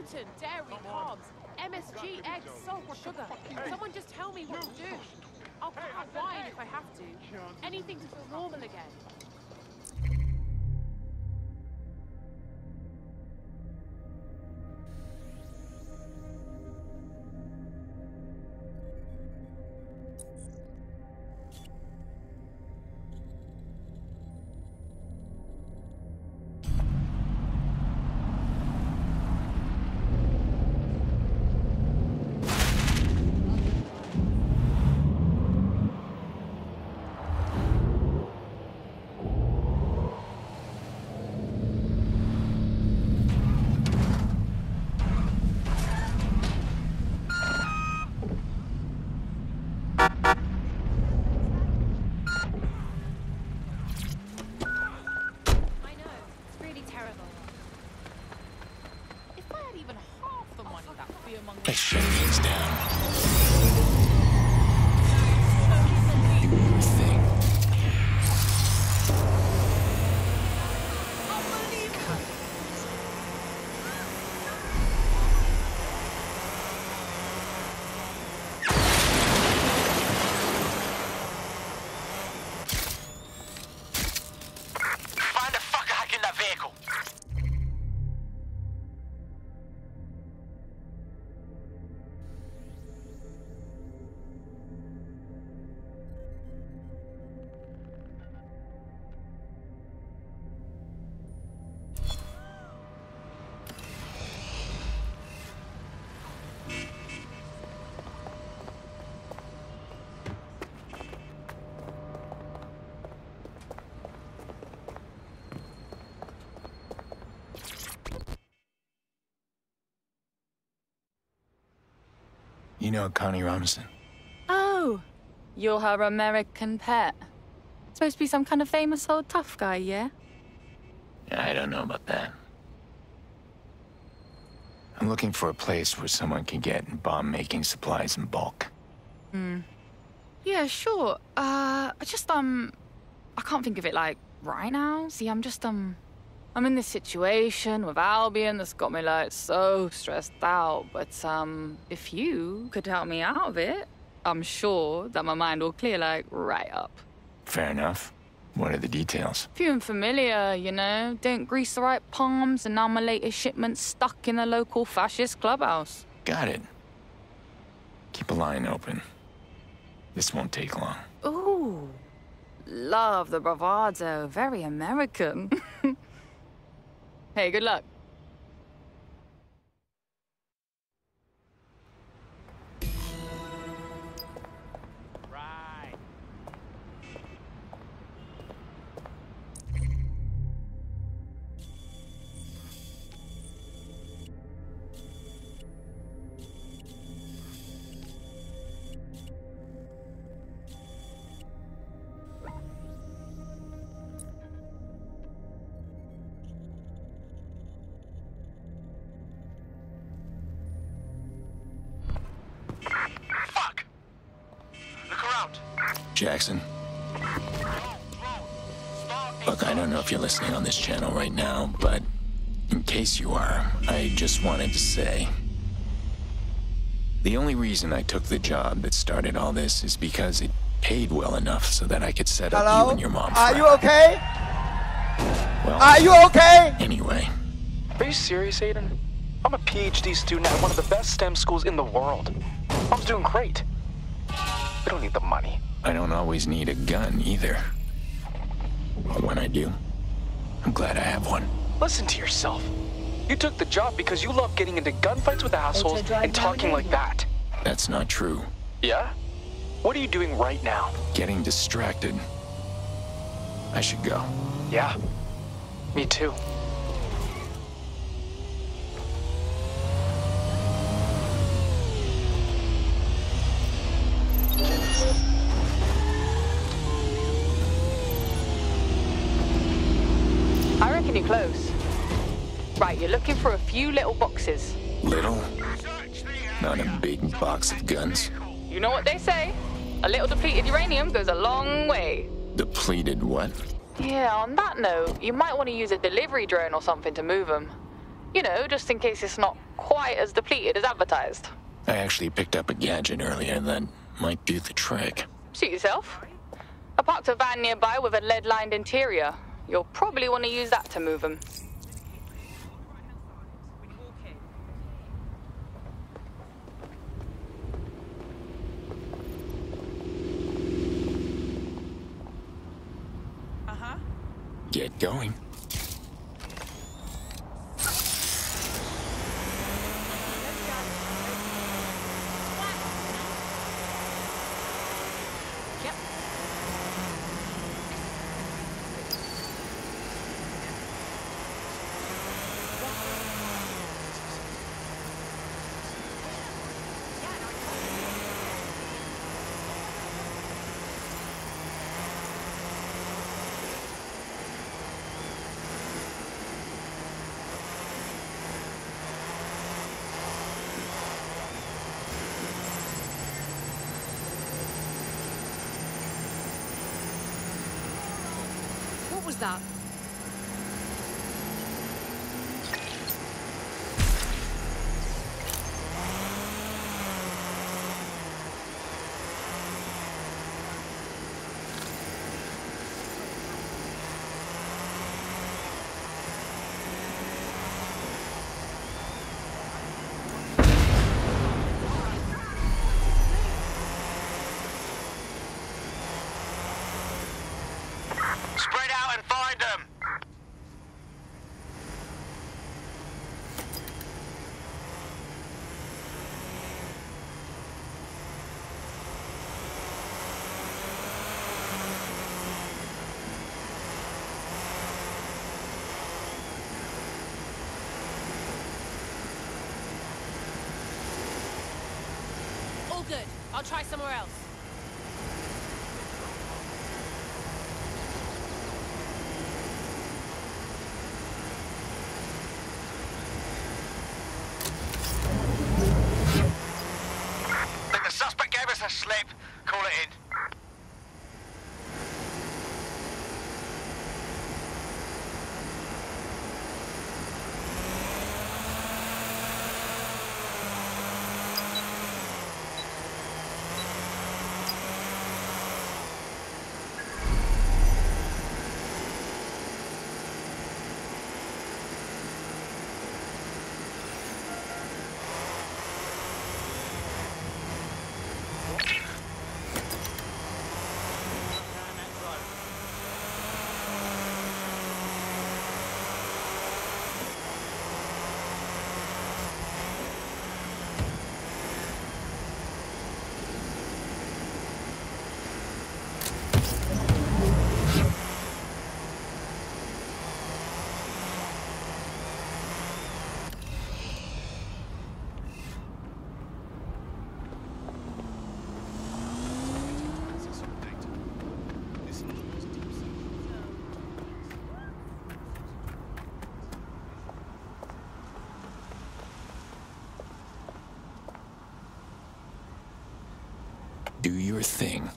gluten, dairy, carbs, MSG, eggs, salt, or sugar. Someone just tell me what to do. I'll cut out wine if I have to. Anything to feel normal again. Let's shut things down. Find You know Connie Robinson? Oh, you're her American pet. Supposed to be some kind of famous old tough guy, yeah? I don't know about that. I'm looking for a place where someone can get bomb-making supplies in bulk. Hmm. Yeah, sure. Uh, I just, um, I can't think of it, like, right now. See, I'm just, um, I'm in this situation with Albion that's got me, like, so stressed out. But, um, if you could help me out of it, I'm sure that my mind will clear, like, right up. Fair enough. What are the details? Few and familiar, you know. Don't grease the right palms, and now my latest shipment's stuck in a local fascist clubhouse. Got it. Keep a line open. This won't take long. Ooh, love the bravado. Very American. hey, good luck. Jackson, look, I don't know if you're listening on this channel right now, but in case you are, I just wanted to say the only reason I took the job that started all this is because it paid well enough so that I could set up you Hello? and your mom. Are you okay? Well, Are you okay? anyway, Are you serious, Aiden? I'm a PhD student at one of the best STEM schools in the world. Mom's doing great. We don't need the money. I don't always need a gun either. But when I do, I'm glad I have one. Listen to yourself. You took the job because you love getting into gunfights with assholes and talking like that. That's not true. Yeah? What are you doing right now? Getting distracted. I should go. Yeah. Me too. Right, you're looking for a few little boxes. Little? Not a big box of guns. You know what they say. A little depleted uranium goes a long way. Depleted what? Yeah, on that note, you might want to use a delivery drone or something to move them. You know, just in case it's not quite as depleted as advertised. I actually picked up a gadget earlier that might do the trick. Suit yourself. I parked a van nearby with a lead lined interior. You'll probably want to use that to move them. Get going. was that? I'll try somewhere else. Do your thing.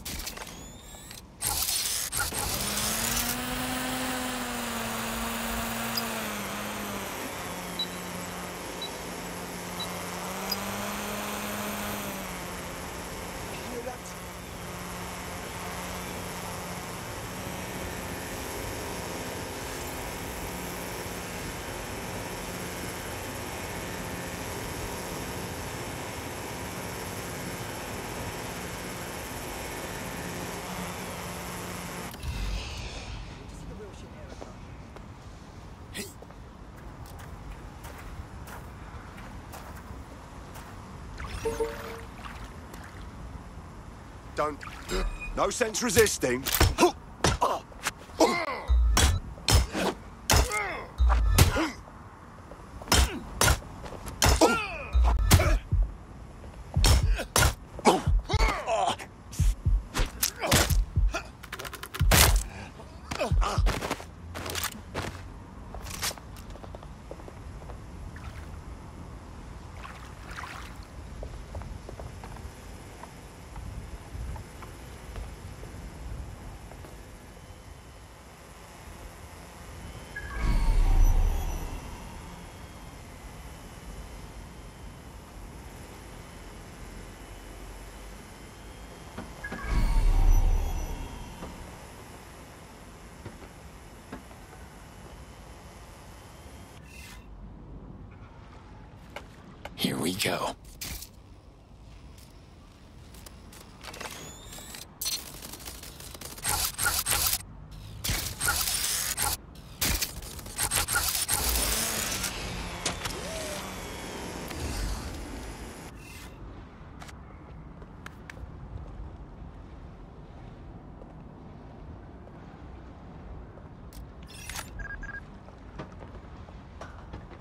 Don't. No sense resisting. we go.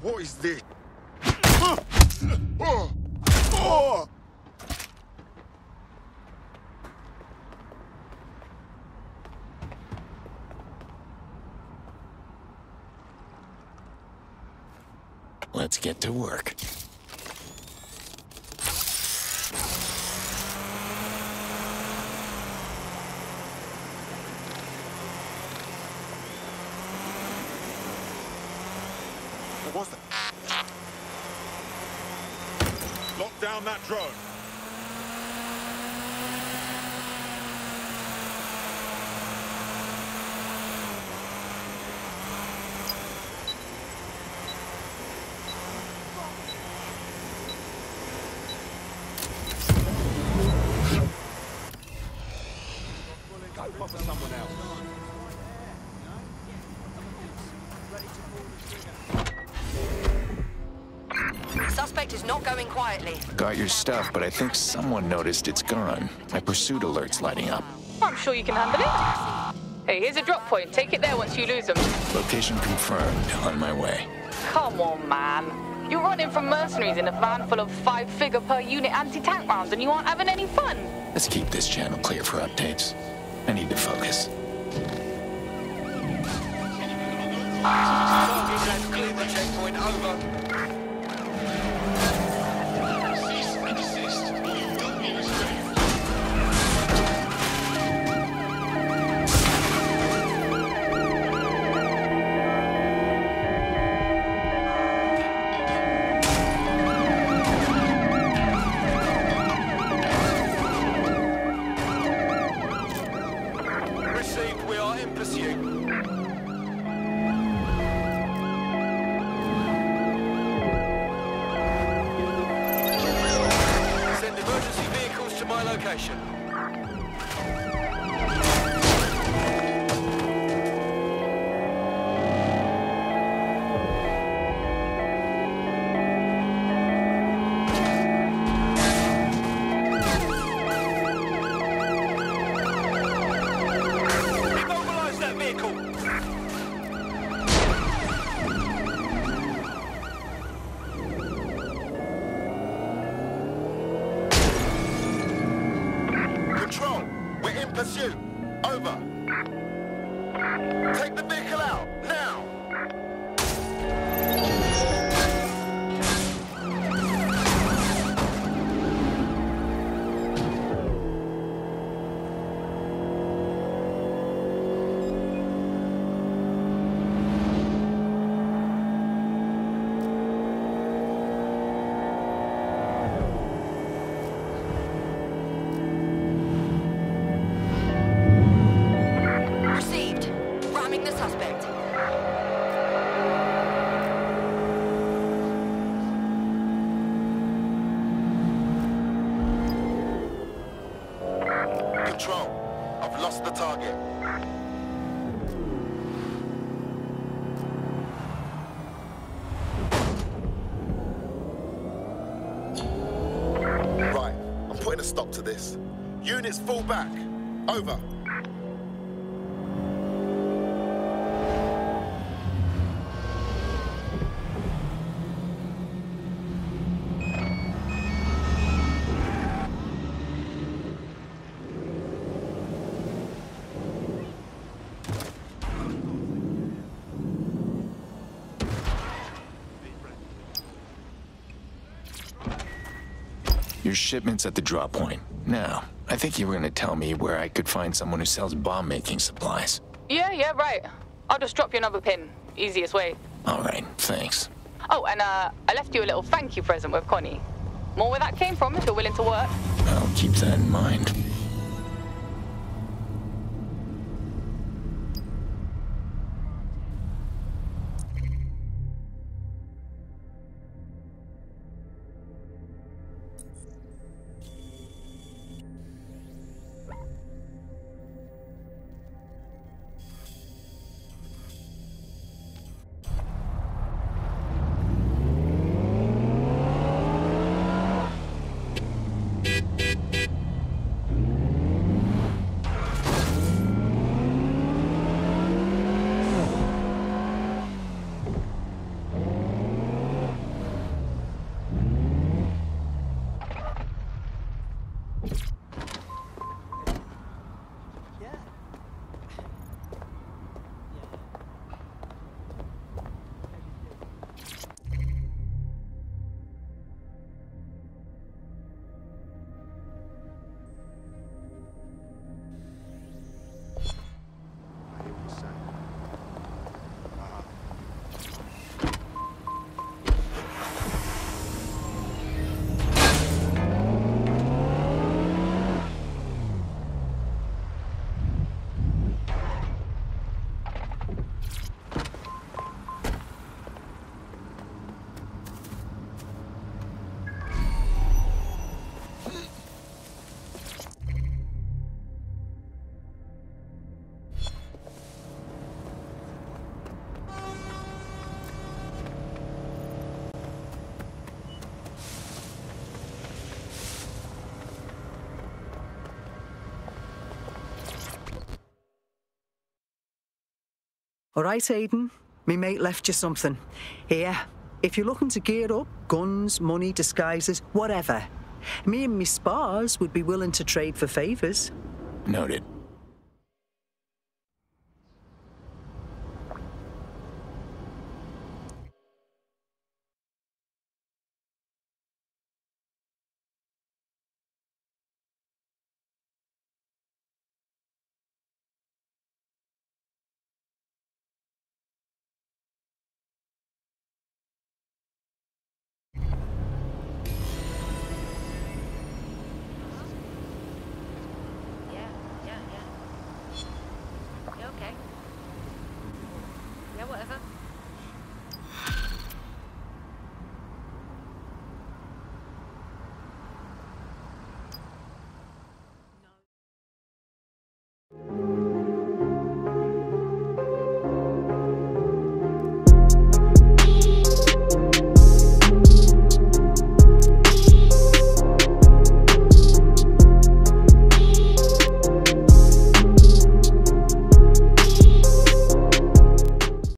What is this? Let's get to work. What was that? Lock down that drone. Quietly. Got your stuff, but I think someone noticed it's gone. My pursuit alert's lighting up. I'm sure you can handle it. Hey, here's a drop point. Take it there once you lose them. Location confirmed. On my way. Come on, man. You're running from mercenaries in a van full of five-figure per unit anti-tank rounds and you aren't having any fun. Let's keep this channel clear for updates. I need to focus. Target stop to this. Units fall back. Over. Your shipment's at the drop point. Now, I think you were gonna tell me where I could find someone who sells bomb-making supplies. Yeah, yeah, right. I'll just drop you another pin. Easiest way. All right, thanks. Oh, and uh, I left you a little thank you present with Connie. More where that came from if you're willing to work. I'll keep that in mind. All right, Aiden. Me mate left you something. Here, if you're looking to gear up, guns, money, disguises, whatever. Me and me spars would be willing to trade for favours. Noted.